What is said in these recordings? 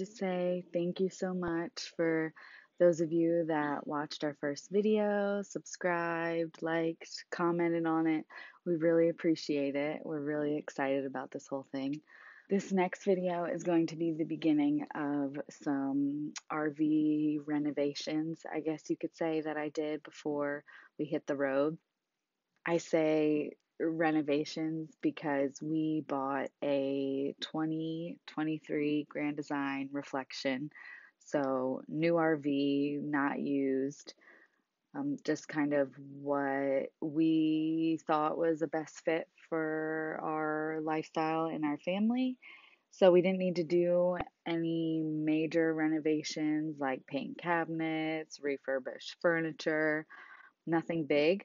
to say thank you so much for those of you that watched our first video, subscribed, liked, commented on it. We really appreciate it. We're really excited about this whole thing. This next video is going to be the beginning of some RV renovations, I guess you could say, that I did before we hit the road. I say renovations because we bought a 2023 Grand Design Reflection. So, new RV, not used. Um, just kind of what we thought was the best fit for our lifestyle and our family. So, we didn't need to do any major renovations like paint cabinets, refurbish furniture, nothing big.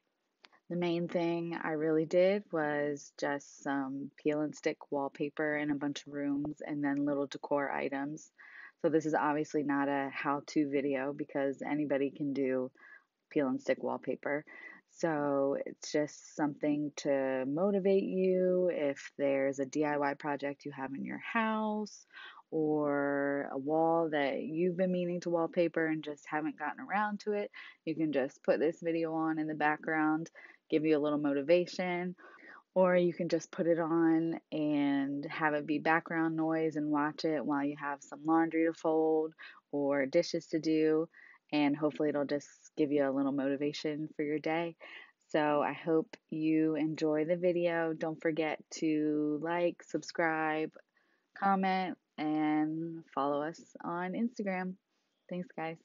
The main thing I really did was just some peel and stick wallpaper in a bunch of rooms and then little decor items. So this is obviously not a how-to video because anybody can do peel and stick wallpaper. So it's just something to motivate you if there's a DIY project you have in your house or a wall that you've been meaning to wallpaper and just haven't gotten around to it. You can just put this video on in the background give you a little motivation. Or you can just put it on and have it be background noise and watch it while you have some laundry to fold or dishes to do. And hopefully, it'll just give you a little motivation for your day. So, I hope you enjoy the video. Don't forget to like, subscribe, comment, and follow us on Instagram. Thanks, guys.